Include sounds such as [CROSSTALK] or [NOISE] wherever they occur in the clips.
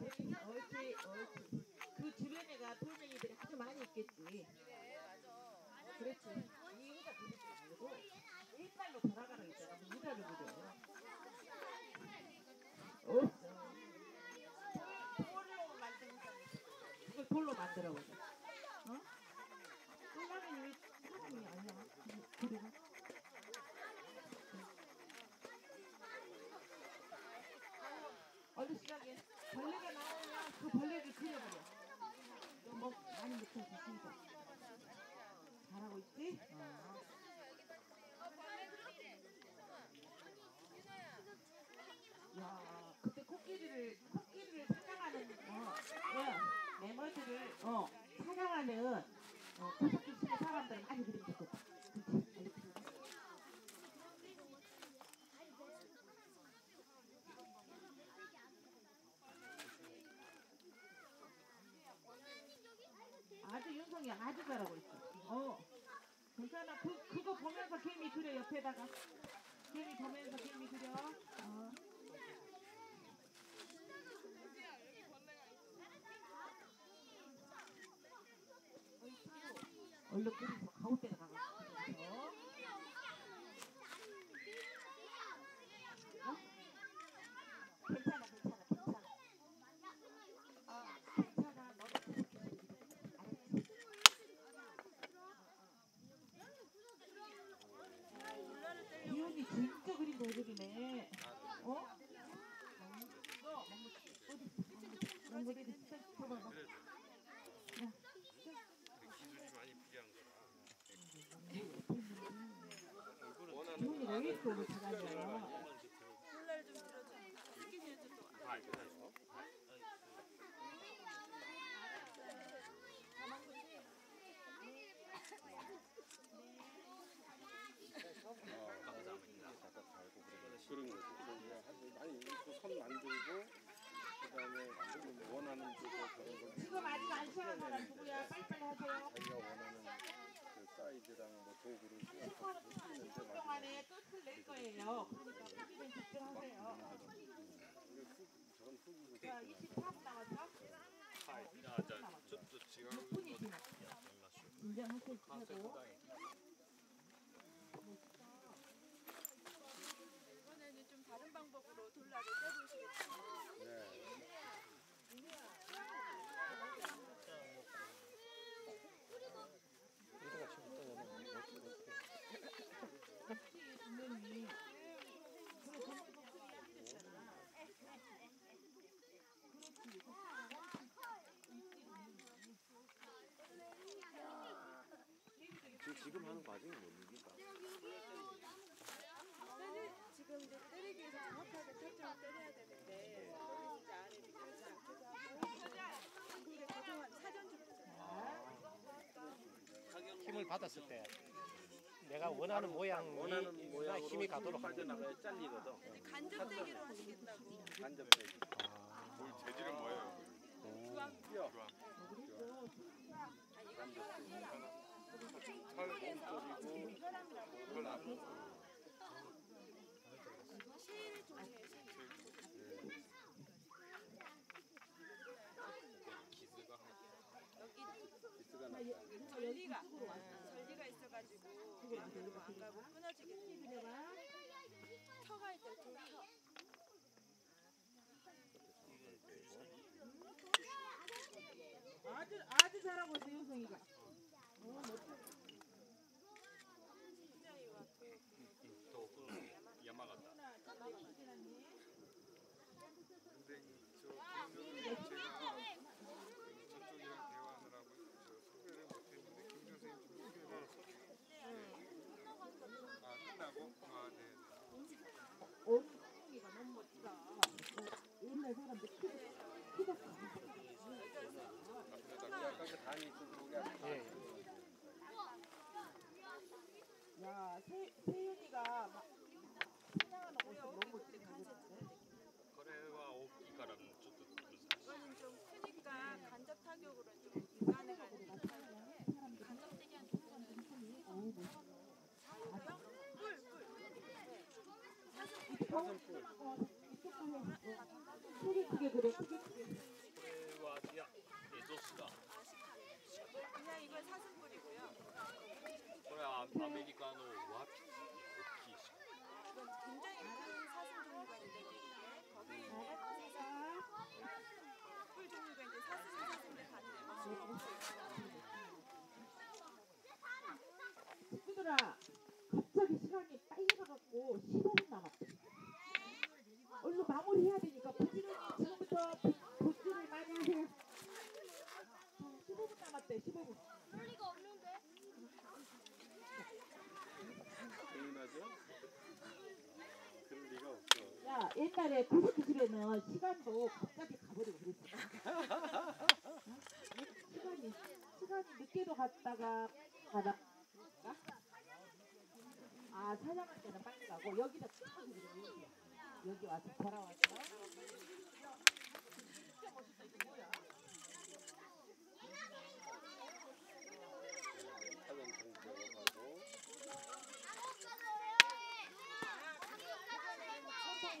그렇지, 옳지, 옳지. 그 주변에가 돌멩이들이 아주 많이 있겠지. 그렇지. 이 의자 부르지 말고 일발로 돌아가라 했잖아. 그 의자를 부려. 없어. 돌로 만든. 그걸 돌로 만들어 보자. 어? 끝나면 왜 사람이 아니야? 그리고 얼른 시작해. 벌레가 나오면 그 벌레를 그려버려. 뭐 많이 묻혀주시니까. 잘하고 있지? 어. 야, 그때 코끼리를 코끼리를 사냥하는 어, 예, 매머드를 어 사냥하는 어, 치는 사람들은 많이 그림 좋겠다. 그치? 알겠지? 아주 윤성이 아주 잘하고 있어. 어. 괜찮아. 그, 그거 보면서 개미 그려, 옆에다가. 개미 보면서 개미 그려. 어. 얼른 그리고 가운데로 가고. 어? 어? 괜찮아, 괜찮아, 괜찮아. 어, 괜찮아. 너도 그렇게 알았지? 기운이 진짜 그림 잘 그리네. 어? 너 어디? 엉덩이 어디? 줘봐봐. 야, 기술이 많이 필요한 거라. 우리 사람이야. 콜라를 좀 들어줘. 아, 이거 다 있어? 그런 거지. 아니 그선 만들고 그다음에 만들고 원하는 그거 그런 걸 지금 아직 안 시작한 사람 누구야? 빨리빨리 하세요. 자기가 원하는 그 사이즈랑 뭐 도구를 슈퍼는 한 20분 동안에 끝 을낼 거예요. 그러니까 우리는 집중하세요. 저건 후기고 자, 24분 남았죠? 아, 자, 저도 지금 6분이 지났어. 긴장하세요. 이번에는 좀 다른 방법으로 돌라를 떼보시겠어요? 네. 분명히 그래 저번 독수리 해주셨잖아. 지금 하는 과정이 뭡니까? 지금 이제 때리기 위해서 정확하게 타점을 때려야 되는데 이제 안에 미끄러지 않게 하고 근데 그동안 사전 준비잖아요. 힘을 받았을 때 내가 원하는 모양이 원하는 모양으로 힘이 가도록. 빠져나가야 잘리거든. 근데 간접대기로 하시겠다고. 간접되기. 거기 재질은 뭐예요? 주황 뼈. 터. 아주 잘하고 있어 윤성이가. 아 네. 어, 너무 멋지다. 어, 옛날 사람들 해요. 그래 크게 예, 도스다. 그냥 이걸 사슴 그러면 아, 아메리카노 와피 오키 이건 굉장히 큰 사슴 종류가 있는데 거기에 꿀 네, 종류가 있는데 사슴 사슴들 가는데 친구들아 아, 아, 네. 그렇죠. 갑자기 시간이 빨리 가갖고 15분 남았대 얼른 마무리해야 되니까 부지를 지금부터 부지를 많이 하세요. 15분 남았대 15분. 야 옛날에 구석기술에는 시간도 갑자기 가버리고 그랬어 어? 시간이 시간이 늦게도 갔다가 가다 아 사냥할 때는 빨리 가고 여기다 딱 그래 여기 여기 와서 돌아왔어 사전 정지하고 가고.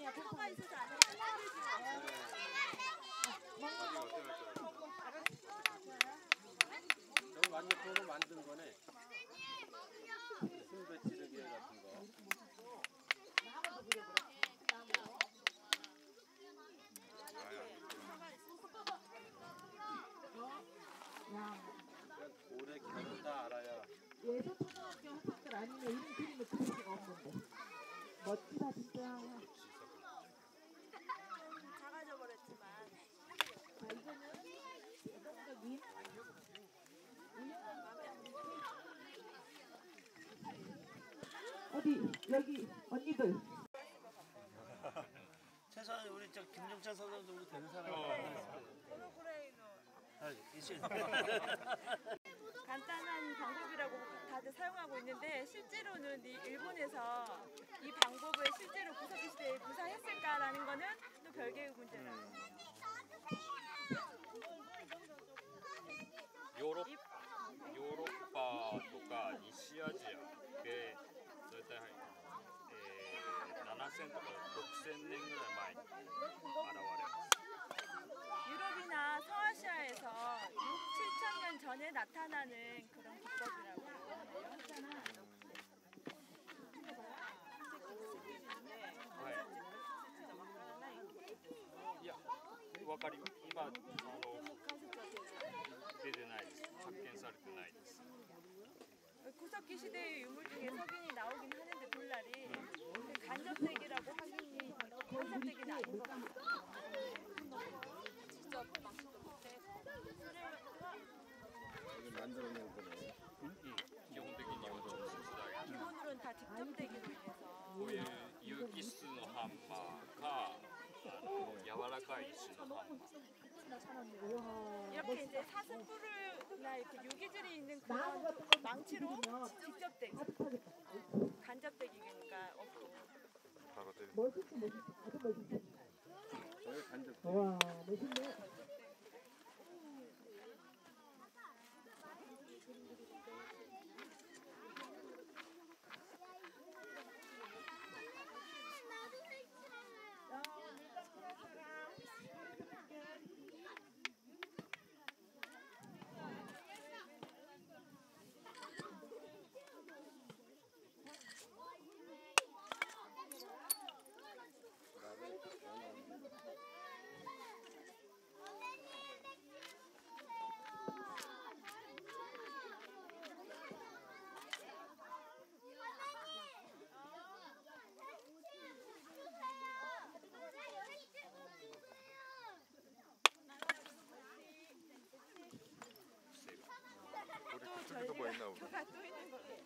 뭐가 천천히 있어서 안 완전 그거 만든 거네. 순배 찌르기 거. 나무도 그려보라 나무 야 그러니까 올해 결혼 다 알아야. 예전 초등학교 학생들 아니면 이런 그림을 그릴 수가 없는데 멋지다 진짜 작아져 버렸지만 자 이거는 대동적인 어디 여기 언니들. 최소한 우리 저 김종찬 선생도 우리 되는 사람이 모노크레이노. [LAUGHS] 간단한 방법이라고 다들 사용하고 있는데 실제로는 이 일본에서 이 방법을 실제로 구석기 시대에 구사했을까라는 거는 또 별개의 문제다. 음. 요로... ヨーロッパとか西アジアで 7000とか6000年ぐらい前に現れます 유럽이나 서아시아에서 6, 7천 년 전에 나타나는 그런 기법이라고. はいいやわかります今あの出てないです発見されてないです 구석기 시대의 유물 중에 석인이 간접대기라고 확인이 간접대기는 아닌 것 같아요. 직접 이거 만들어낸 거네. 基本的には直接だけ 기본으로는 다 직접 대기로 인해서 こういう有機質のハンマーかあの柔らかい石のハンマー 우와 이렇게 이제 사슴뿔이나 이렇게 유기질이 있는 나무 그런 같은 거 망치로 그리면 직접 대기, 따뜻하겠다 간접 대기니까 없고 바로 때리 멋있어 멋있어 아주 간접. 우와 멋있네 또 저기도 뭐 있나 보다. 저가 또 있는 거예요.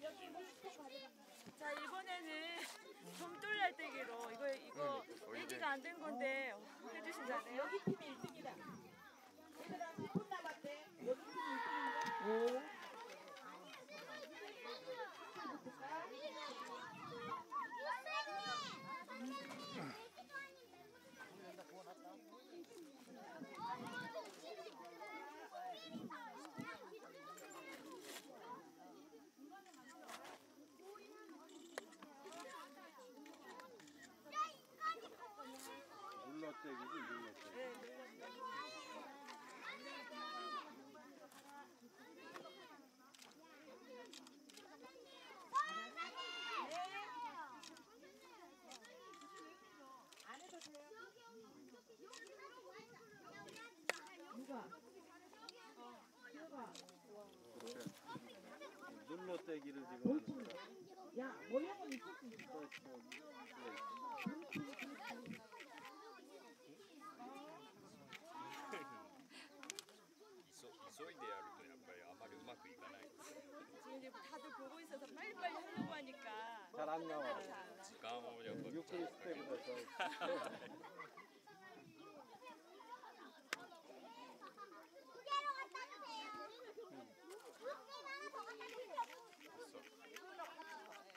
새끼지. 자 이번에는 좀돌 날뛰기로 이거 이거 음, 어, 응, 얘기가 안 된 건데 해주신다네요. 여기 팀이 1등이다. 얘들아 10분 남았대. 여기 팀이 1등인가? 오. 녹색이지 민낯색. 네, 민낯색. 누가? 누가? 눌러떼기를 지금 야, 야, 안 나와. 까먹으려고. 60대보다 더.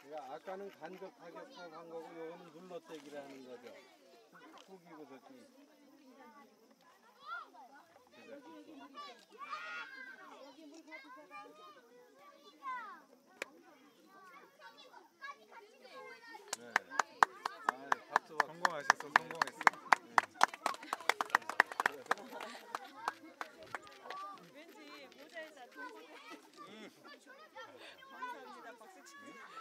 그러니까 아까는 간접하게 한 거고 요거는 눌러떼기를 하는 거죠. 훅이고 저기. 여기 물 가지고 성공하셨어 성공했어. 왠지 모자에다 동생. 음. [LAUGHS] 감사합니다. 박수 치세요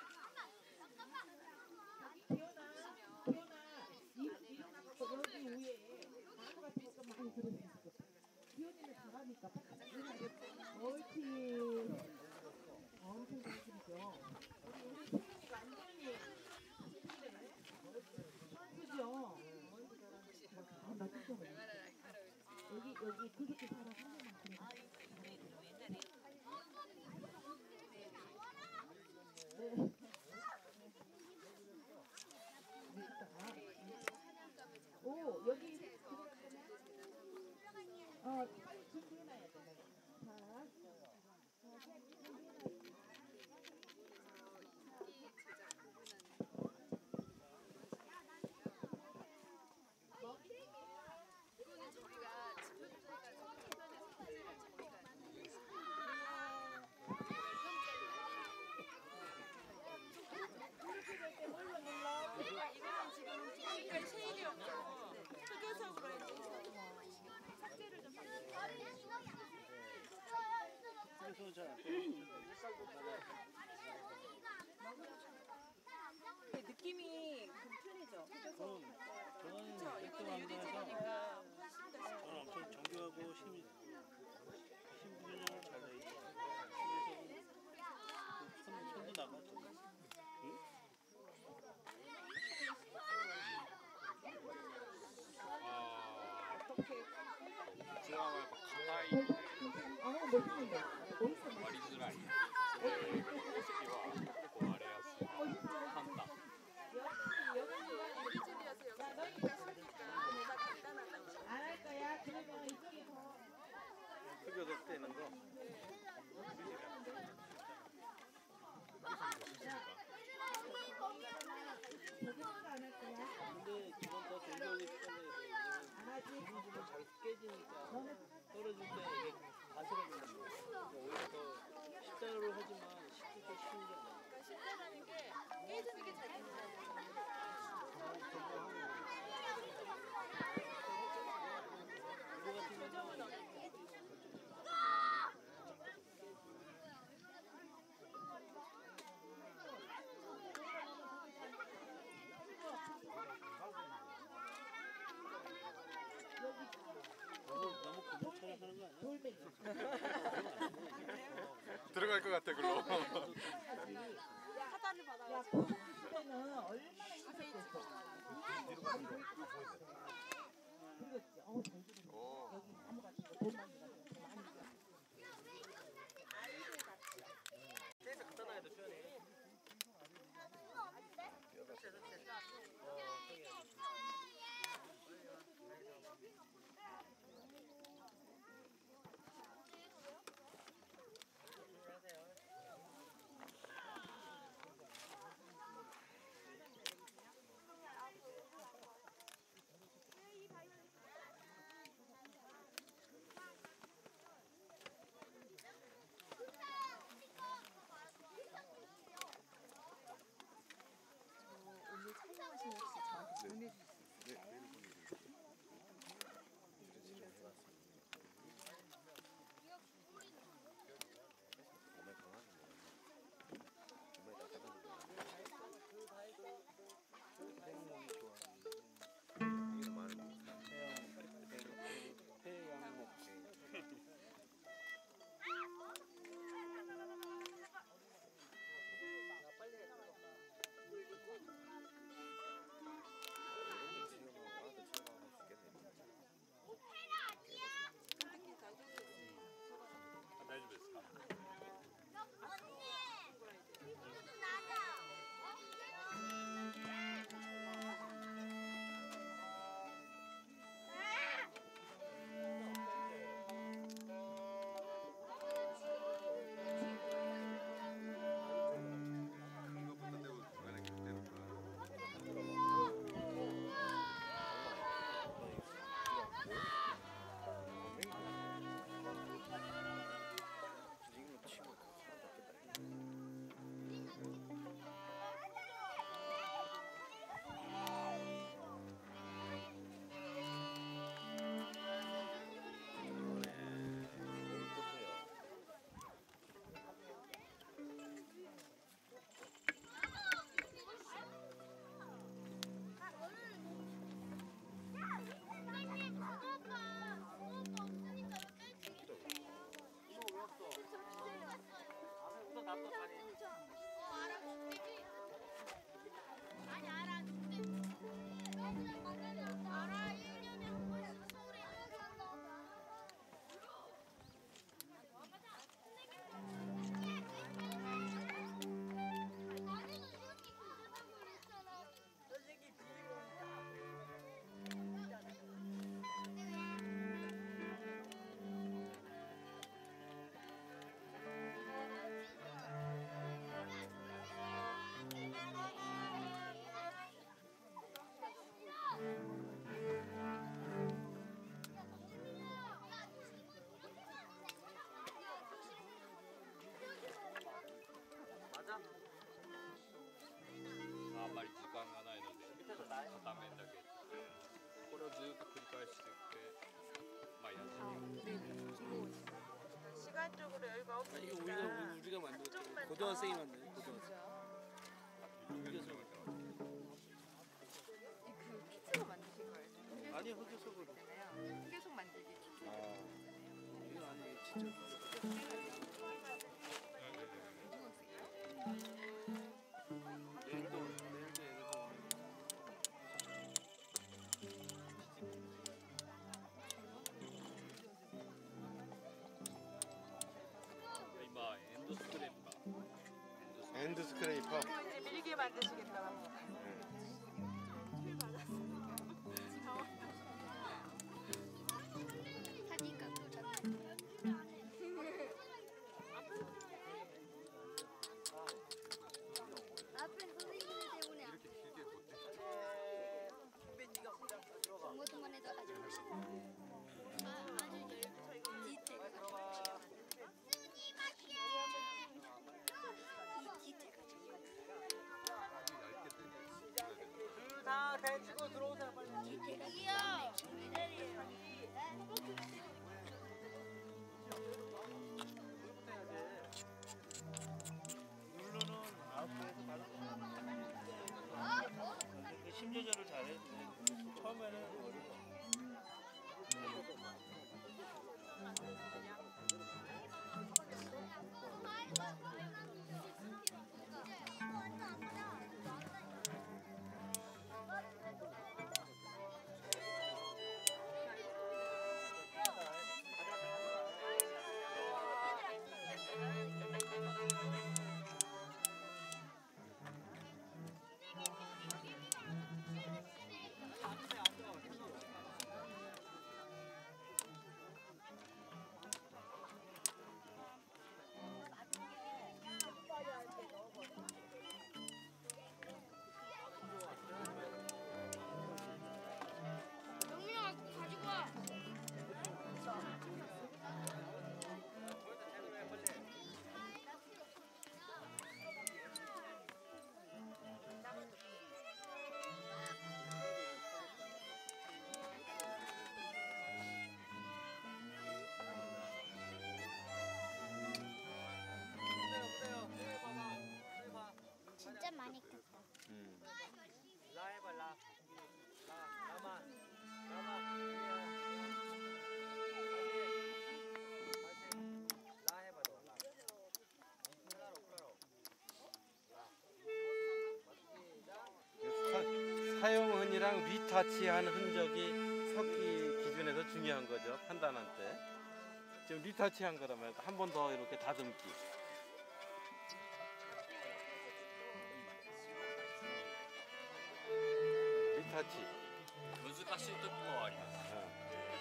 이거는 지금 지금까지 세일이었고 흑요석으로 삭제를 좀 그래서 저 느낌이 불편해져. 저는 저는 그쵸? 이거는 유리질이니까 훨씬 더 저는 엄청 정교하고 심히 [LAUGHS] 들어갈 것 같아, 글로. 사자를 받아가지고. 어, 알아. 아니 알아. 눌러떼기. 네, 片面だけこれをずっと繰り返していってまあやってみよう 시간적으로 여유가 아니 이거 없으니까 우리가 우리가 만들었잖아. 고등학생이 만든 고등학생. 흑여석. 그 키트로 만드신 거예요? 아니 흑여석으로. 흑여석 만들기 키트. 이거 아니 진짜. 엔드 스크레이퍼. 이제 밀게 만드시겠다 사용흔이랑 리타치한 흔적이 섞기 기준에서 중요한 거죠. 판단할 때. 지금 리타치한 거라면 한 번 더 이렇게 다듬기. 리타치. 難しい時もあります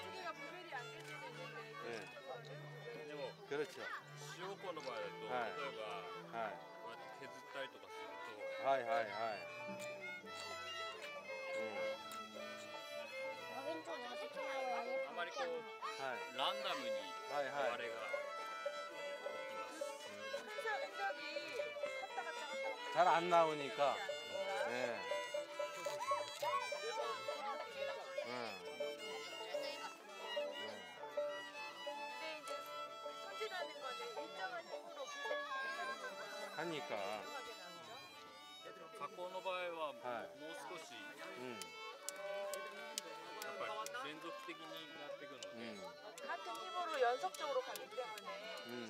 두 개가 구별이 안 될 수도 있는데 네. でも 그렇죠. 塩粉の場合だと、はい例えば 하이. こうやって削ったりとかすると 하이 하이 하이. ランダムに 하이 割 하이. れが起きます 흔적, 흔적이 갔다 갔다 갔다 갔다 잘 안 나오니까. 예. 힘으로 연속적으로 가기 때문에 음.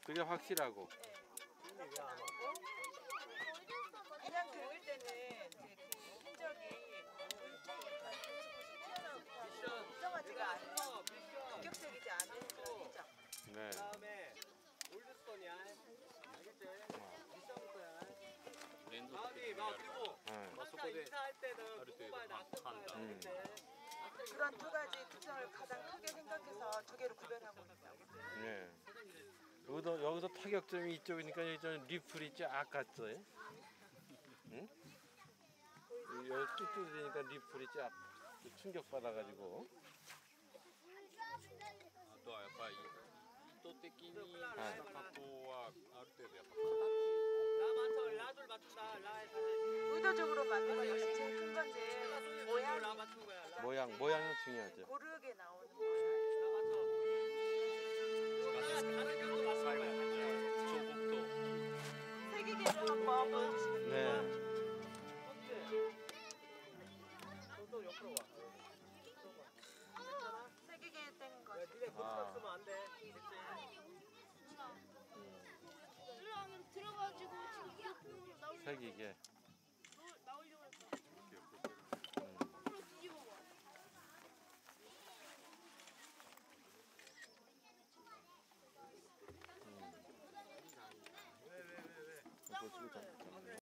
저기 그게 확실하고. 그런 두 가지 특성을 가장 크게 생각해서 두 개로 구별하고 있다고. 네. 여기서 여기서 타격점이 이쪽이니까 여기 리플이 쫙 갔어요. 응? 여기 뚝뚝이니까 리플이 쫙 충격 받아가지고. 의도적으로 만든 거 역시 제일 큰 건데 모양 모양 모양이 중요하죠. 고르게 나오는 네. 세기계 된 거지. 아. 세기계.